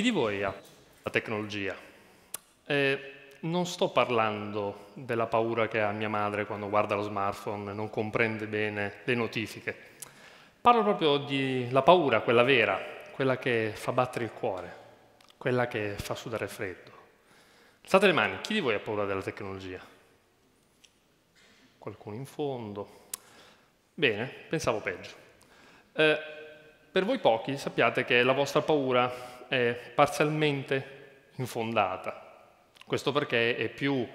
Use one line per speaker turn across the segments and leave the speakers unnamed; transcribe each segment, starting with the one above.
chi di voi ha la tecnologia? Eh, non sto parlando della paura che ha mia madre quando guarda lo smartphone e non comprende bene le notifiche. Parlo proprio della paura, quella vera, quella che fa battere il cuore, quella che fa sudare freddo. Alzate le mani, chi di voi ha paura della tecnologia? Qualcuno in fondo. Bene, pensavo peggio. Eh, per voi pochi sappiate che la vostra paura è parzialmente infondata. Questo perché è più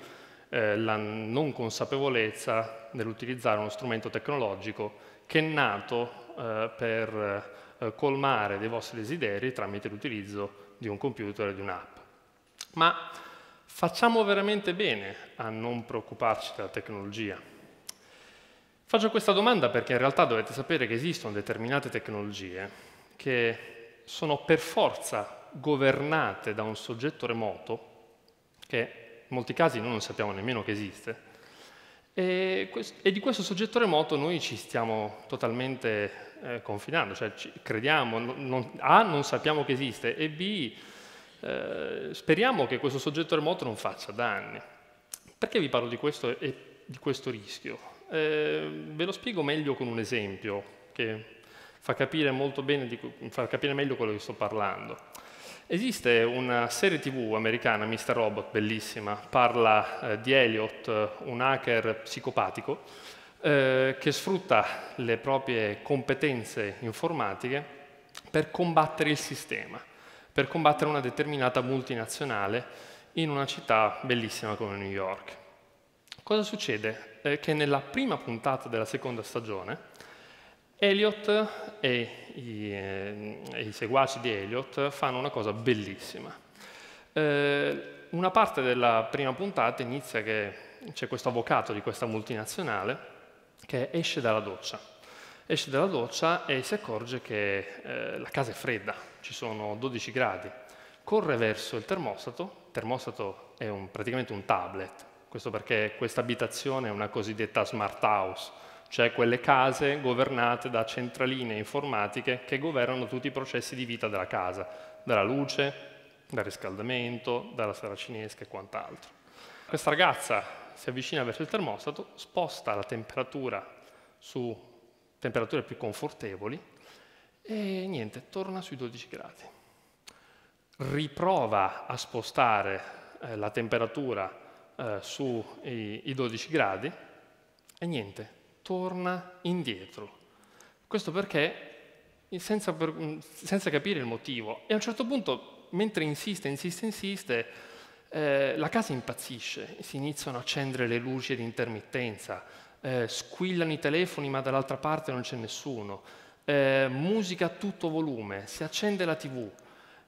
eh, la non consapevolezza nell'utilizzare uno strumento tecnologico che è nato eh, per eh, colmare dei vostri desideri tramite l'utilizzo di un computer e di un'app. Ma facciamo veramente bene a non preoccuparci della tecnologia? Faccio questa domanda perché in realtà dovete sapere che esistono determinate tecnologie che sono per forza governate da un soggetto remoto, che in molti casi noi non sappiamo nemmeno che esiste, e, di questo soggetto remoto noi ci stiamo totalmente eh, confinando, cioè crediamo, non, A, non sappiamo che esiste, e B, eh, speriamo che questo soggetto remoto non faccia danni. Perché vi parlo di questo e di questo rischio? Eh, ve lo spiego meglio con un esempio che fa capire molto bene, di, fa capire meglio quello che sto parlando. Esiste una serie tv americana, Mr. Robot, bellissima, parla eh, di Elliot, un hacker psicopatico, eh, che sfrutta le proprie competenze informatiche per combattere il sistema, per combattere una determinata multinazionale in una città bellissima come New York. Cosa succede? Eh, che nella prima puntata della seconda stagione Eliot e i, eh, i, seguaci di Eliot fanno una cosa bellissima. Eh, una parte della prima puntata inizia che c'è questo avvocato di questa multinazionale che esce dalla doccia. Esce dalla doccia e si accorge che eh, la casa è fredda, ci sono 12 gradi. Corre verso il termostato, il termostato è un, praticamente un tablet, questo perché questa abitazione è una cosiddetta smart house, cioè quelle case governate da centraline informatiche che governano tutti i processi di vita della casa, dalla luce, dal riscaldamento, dalla saracinesca e quant'altro. Questa ragazza si avvicina verso il termostato, sposta la temperatura su temperature più confortevoli e niente, torna sui 12 gradi. Riprova a spostare eh, la temperatura eh, sui 12 gradi e niente, torna indietro. Questo perché, senza, per, senza capire il motivo, e a un certo punto, mentre insiste, insiste, insiste, eh, la casa impazzisce, si iniziano a accendere le luci ad intermittenza, eh, squillano i telefoni ma dall'altra parte non c'è nessuno, eh, musica a tutto volume, si accende la tv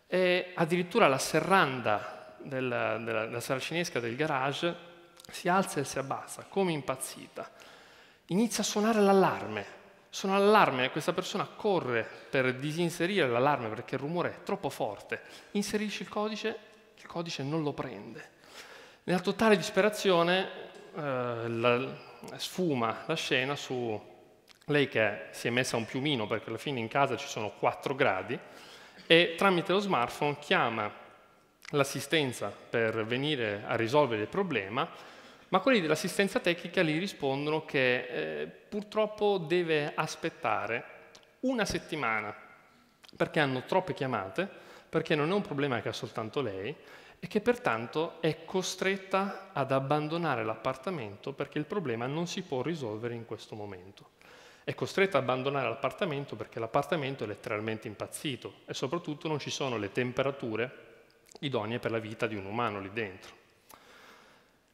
e addirittura la serranda della, della, della saracinesca del garage si alza e si abbassa, come impazzita inizia a suonare l'allarme. Suona l'allarme e questa persona corre per disinserire l'allarme perché il rumore è troppo forte. Inserisce il codice, il codice non lo prende. Nella totale disperazione eh, la, sfuma la scena su lei che si è messa un piumino perché alla fine in casa ci sono 4 gradi e tramite lo smartphone chiama l'assistenza per venire a risolvere il problema ma quelli dell'assistenza tecnica gli rispondono che eh, purtroppo deve aspettare una settimana perché hanno troppe chiamate, perché non è un problema che ha soltanto lei e che pertanto è costretta ad abbandonare l'appartamento perché il problema non si può risolvere in questo momento. È costretta ad abbandonare l'appartamento perché l'appartamento è letteralmente impazzito e soprattutto non ci sono le temperature idonee per la vita di un umano lì dentro.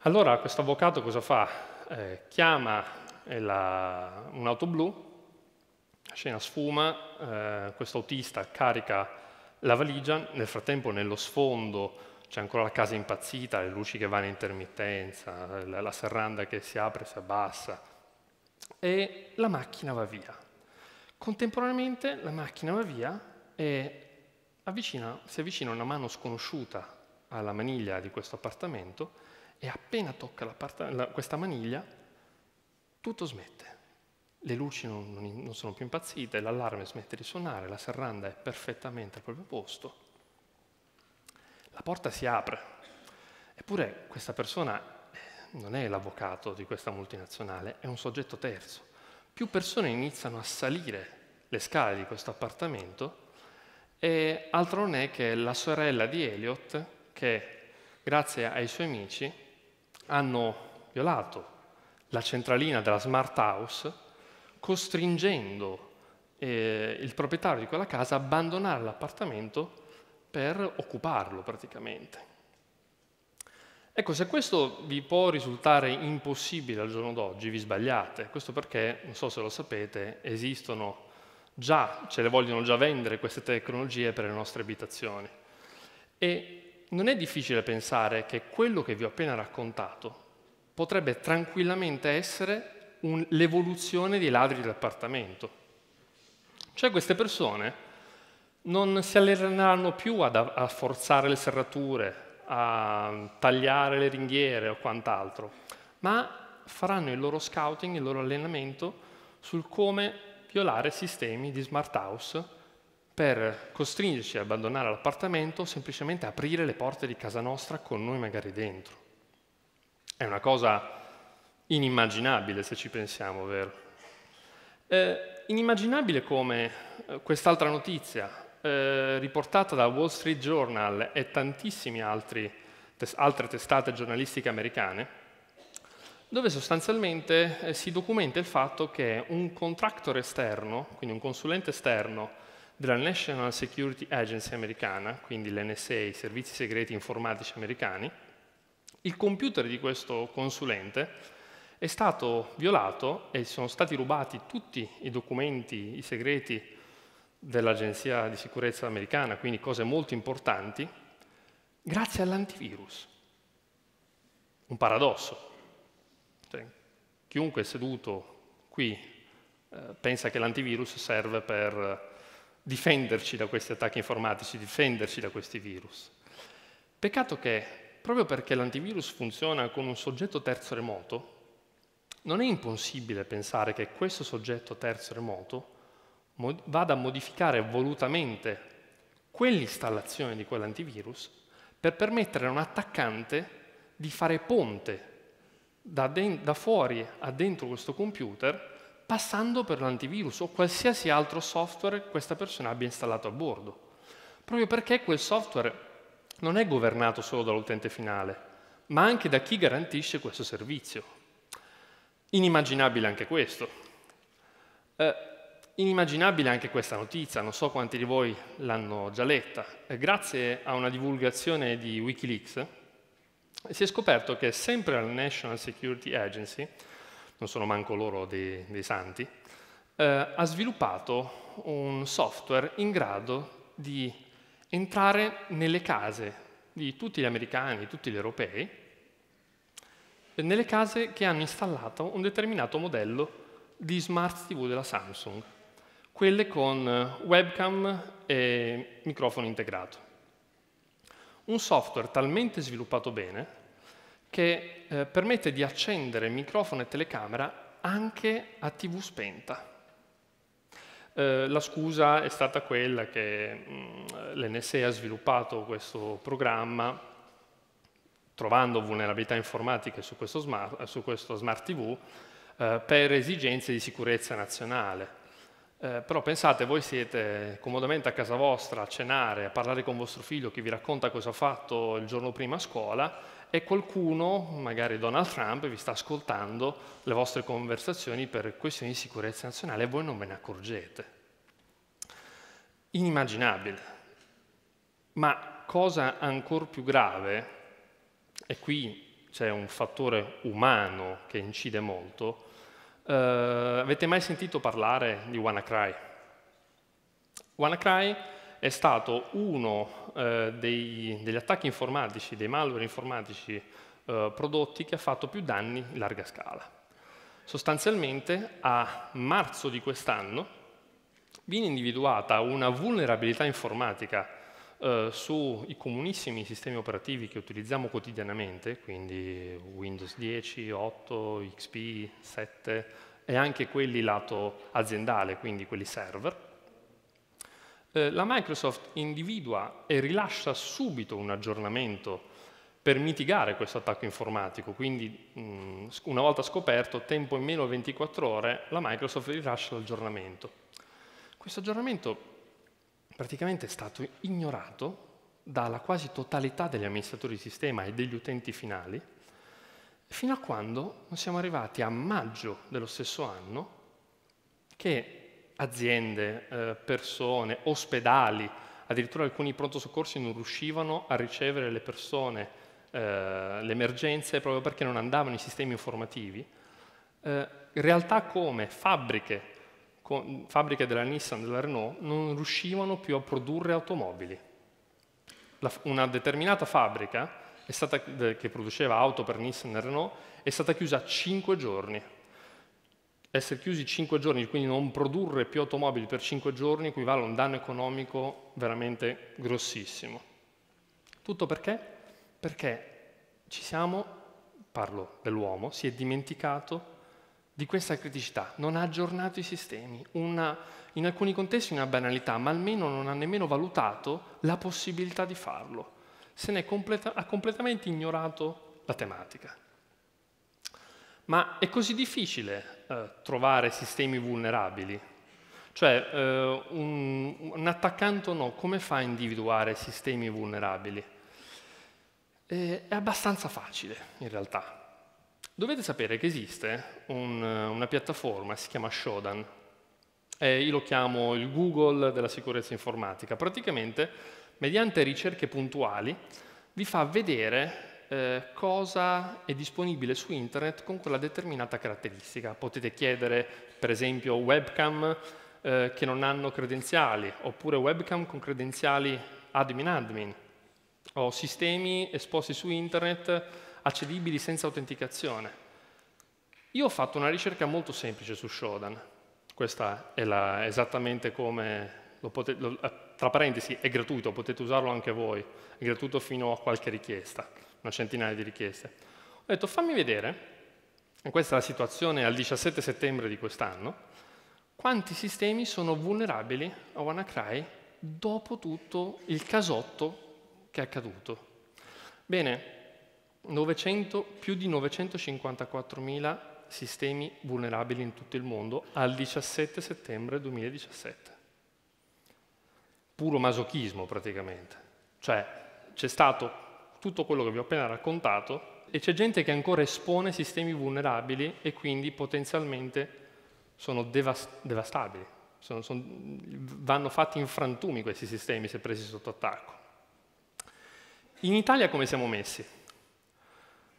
Allora questo avvocato cosa fa? Eh, chiama eh, la, un'auto blu, la scena sfuma, eh, questo autista carica la valigia, nel frattempo nello sfondo c'è ancora la casa impazzita, le luci che vanno in intermittenza, la, la serranda che si apre e si abbassa e la macchina va via. Contemporaneamente la macchina va via e avvicina, si avvicina una mano sconosciuta alla maniglia di questo appartamento e appena tocca la, questa maniglia, tutto smette. Le luci non, non, non sono più impazzite, l'allarme smette di suonare, la serranda è perfettamente al proprio posto porta si apre. Eppure questa persona eh, non è l'avvocato di questa multinazionale, è un soggetto terzo. Più persone iniziano a salire le scale di questo appartamento e altro non è che la sorella di Elliot che, grazie ai suoi amici, hanno violato la centralina della smart house, costringendo eh, il proprietario di quella casa a abbandonare l'appartamento per occuparlo praticamente. Ecco, se questo vi può risultare impossibile al giorno d'oggi, vi sbagliate. Questo perché, non so se lo sapete, esistono già, ce le vogliono già vendere queste tecnologie per le nostre abitazioni. E non è difficile pensare che quello che vi ho appena raccontato potrebbe tranquillamente essere un, l'evoluzione dei ladri dell'appartamento. Cioè queste persone non si alleneranno più ad, a forzare le serrature, a tagliare le ringhiere o quant'altro, ma faranno il loro scouting, il loro allenamento sul come violare sistemi di smart house per costringerci ad abbandonare l'appartamento o semplicemente aprire le porte di casa nostra con noi magari dentro. È una cosa inimmaginabile se ci pensiamo, vero? Eh, inimmaginabile come eh, quest'altra notizia, eh, riportata da Wall Street Journal e tantissime altre testate giornalistiche americane, dove sostanzialmente eh, si documenta il fatto che un contractor esterno, quindi un consulente esterno della National Security Agency americana, quindi l'NSA, i servizi segreti informatici americani, il computer di questo consulente è stato violato e sono stati rubati tutti i documenti, i segreti dell'Agenzia di sicurezza americana, quindi cose molto importanti, grazie all'antivirus. Un paradosso, cioè, chiunque è seduto qui eh, pensa che l'antivirus serve per difenderci da questi attacchi informatici, difenderci da questi virus. Peccato che, proprio perché l'antivirus funziona con un soggetto terzo remoto, non è impossibile pensare che questo soggetto terzo remoto vada a modificare volutamente quell'installazione di quell'antivirus per permettere a un attaccante di fare ponte da, da fuori a dentro questo computer passando per l'antivirus o qualsiasi altro software questa persona abbia installato a bordo. Proprio perché quel software non è governato solo dall'utente finale, ma anche da chi garantisce questo servizio. Inimmaginabile anche questo. Eh, inimmaginabile anche questa notizia, non so quanti di voi l'hanno già letta. Eh, grazie a una divulgazione di Wikileaks, si è scoperto che sempre la National Security Agency, non sono manco loro dei, dei santi, eh, ha sviluppato un software in grado di entrare nelle case di tutti gli americani, tutti gli europei, nelle case che hanno installato un determinato modello di smart TV della Samsung, quelle con webcam e microfono integrato. Un software talmente sviluppato bene che eh, permette di accendere microfono e telecamera anche a TV spenta. Eh, la scusa è stata quella che mm, l'NSA ha sviluppato questo programma trovando vulnerabilità informatiche su questo smart, su questo smart TV eh, per esigenze di sicurezza nazionale. Eh, però pensate, voi siete comodamente a casa vostra a cenare, a parlare con vostro figlio che vi racconta cosa ha fatto il giorno prima a scuola e qualcuno, magari Donald Trump, vi sta ascoltando le vostre conversazioni per questioni di sicurezza nazionale e voi non ve ne accorgete. Inimmaginabile. Ma cosa ancora più grave, e qui c'è un fattore umano che incide molto, Uh, avete mai sentito parlare di WannaCry? WannaCry è stato uno uh, dei, degli attacchi informatici, dei malware informatici uh, prodotti che ha fatto più danni in larga scala. Sostanzialmente a marzo di quest'anno viene individuata una vulnerabilità informatica Uh, sui comunissimi sistemi operativi che utilizziamo quotidianamente, quindi Windows 10, 8, XP, 7 e anche quelli lato aziendale, quindi quelli server, eh, la Microsoft individua e rilascia subito un aggiornamento per mitigare questo attacco informatico, quindi mh, una volta scoperto, tempo in meno 24 ore, la Microsoft rilascia l'aggiornamento. Questo aggiornamento praticamente è stato ignorato dalla quasi totalità degli amministratori di sistema e degli utenti finali, fino a quando non siamo arrivati a maggio dello stesso anno che aziende, eh, persone, ospedali, addirittura alcuni pronto soccorsi non riuscivano a ricevere le persone, eh, le emergenze, proprio perché non andavano i sistemi informativi. Eh, realtà come fabbriche, fabbriche della Nissan della Renault, non riuscivano più a produrre automobili. Una determinata fabbrica stata, che produceva auto per Nissan e Renault è stata chiusa 5 giorni essere chiusi 5 giorni, quindi non produrre più automobili per 5 giorni, equivale a un danno economico veramente grossissimo. Tutto perché? Perché ci siamo, parlo dell'uomo, si è dimenticato di questa criticità, non ha aggiornato i sistemi, una, in alcuni contesti una banalità, ma almeno non ha nemmeno valutato la possibilità di farlo. Se ne completa, ha completamente ignorato la tematica. Ma è così difficile eh, trovare sistemi vulnerabili? Cioè, eh, un, un, attaccante no, come fa a individuare sistemi vulnerabili? Eh, è abbastanza facile, in realtà. Dovete sapere che esiste un, una piattaforma, si chiama Shodan, e io lo chiamo il Google della sicurezza informatica. Praticamente, mediante ricerche puntuali, vi fa vedere eh, cosa è disponibile su internet con quella determinata caratteristica. Potete chiedere, per esempio, webcam eh, che non hanno credenziali, oppure webcam con credenziali admin-admin, o sistemi esposti su internet accedibili senza autenticazione. Io ho fatto una ricerca molto semplice su Shodan. Questa è la, esattamente come potete, lo, tra parentesi, è gratuito, potete usarlo anche voi, è gratuito fino a qualche richiesta una centinaia di richieste. Ho detto fammi vedere, questa è la situazione al 17 settembre di quest'anno, quanti sistemi sono vulnerabili a WannaCry dopo tutto il casotto che è accaduto. Bene, 900, più di 954.000 sistemi vulnerabili in tutto il mondo al 17 settembre 2017. Puro masochismo praticamente. Cioè c'è stato tutto quello che vi ho appena raccontato e c'è gente che ancora espone sistemi vulnerabili e quindi potenzialmente sono devast devastabili, sono, sono, vanno fatti in frantumi questi sistemi se presi sotto attacco. In Italia come siamo messi?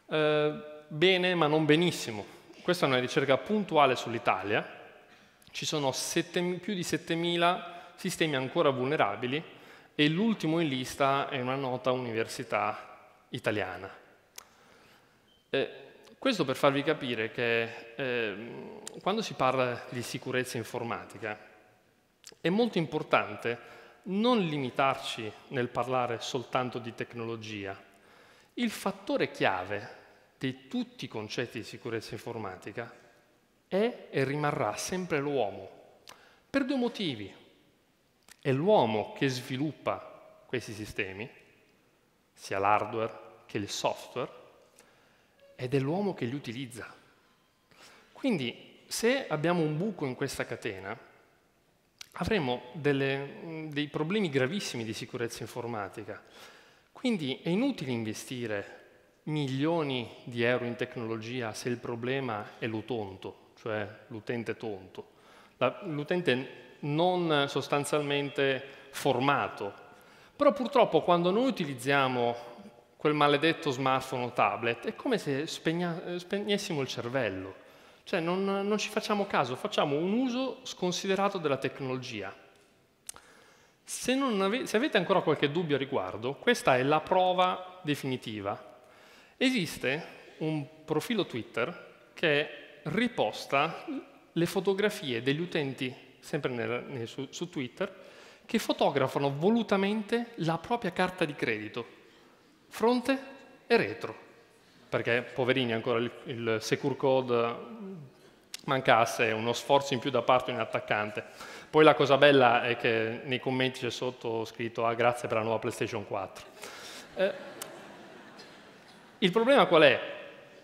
Eh, bene, ma non benissimo. Questa è una ricerca puntuale sull'Italia. Ci sono 7, più di 7.000 sistemi ancora vulnerabili e l'ultimo in lista è una nota università italiana. Eh, questo per farvi capire che eh, quando si parla di sicurezza informatica è molto importante non limitarci nel parlare soltanto di tecnologia. Il fattore chiave di tutti i concetti di sicurezza informatica è e rimarrà sempre l'uomo, per due motivi. È l'uomo che sviluppa questi sistemi, sia l'hardware che il software, ed è l'uomo che li utilizza. Quindi se abbiamo un buco in questa catena, avremo delle, dei problemi gravissimi di sicurezza informatica. Quindi è inutile investire milioni di euro in tecnologia se il problema è l'utonto, cioè l'utente tonto, l'utente non sostanzialmente formato. Però purtroppo quando noi utilizziamo quel maledetto smartphone o tablet, è come se spegna, spegnessimo il cervello. Cioè non, non ci facciamo caso, facciamo un uso sconsiderato della tecnologia. Se, ave, se avete ancora qualche dubbio a riguardo, questa è la prova definitiva. Esiste un profilo Twitter che riposta le fotografie degli utenti, sempre nel, nel, su, su Twitter, che fotografano volutamente la propria carta di credito fronte e retro, perché poverini ancora il, il secure code mancasse uno sforzo in più da parte di un attaccante. Poi la cosa bella è che nei commenti c'è sotto scritto ah, grazie per la nuova PlayStation 4. Eh, il problema qual è?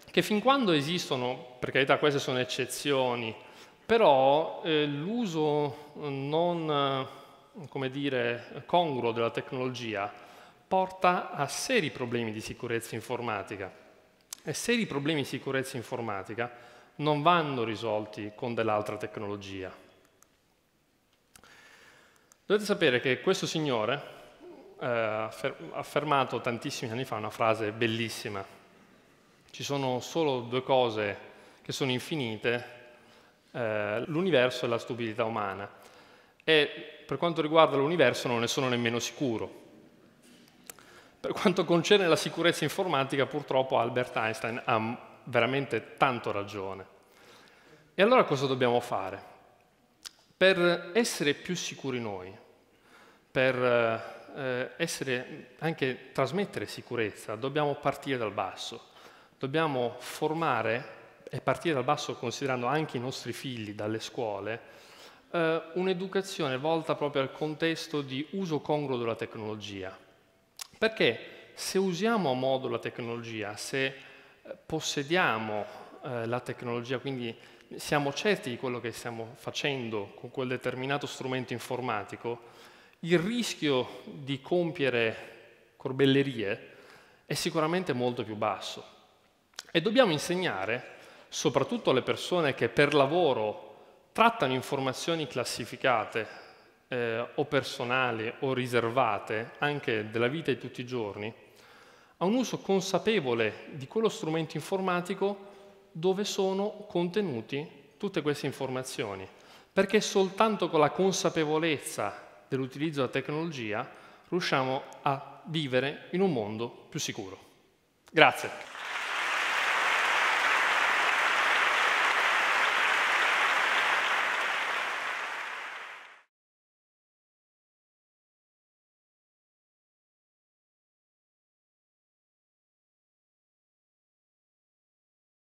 Che fin quando esistono, per carità queste sono eccezioni, però eh, l'uso non, come dire, congruo della tecnologia porta a seri problemi di sicurezza informatica. E seri problemi di sicurezza informatica non vanno risolti con dell'altra tecnologia. Dovete sapere che questo signore eh, ha affermato tantissimi anni fa una frase bellissima. Ci sono solo due cose che sono infinite, eh, l'universo e la stupidità umana. E per quanto riguarda l'universo non ne sono nemmeno sicuro. Per quanto concerne la sicurezza informatica, purtroppo Albert Einstein ha veramente tanto ragione. E allora cosa dobbiamo fare? Per essere più sicuri noi, per eh, essere, anche trasmettere sicurezza, dobbiamo partire dal basso. Dobbiamo formare e partire dal basso considerando anche i nostri figli dalle scuole, eh, un'educazione volta proprio al contesto di uso congruo della tecnologia perché se usiamo a modo la tecnologia, se eh, possediamo eh, la tecnologia, quindi siamo certi di quello che stiamo facendo con quel determinato strumento informatico, il rischio di compiere corbellerie è sicuramente molto più basso. E dobbiamo insegnare, soprattutto alle persone che per lavoro trattano informazioni classificate eh, o personali o riservate, anche della vita di tutti i giorni, a un uso consapevole di quello strumento informatico dove sono contenuti tutte queste informazioni, perché soltanto con la consapevolezza dell'utilizzo della tecnologia riusciamo a vivere in un mondo più sicuro. Grazie.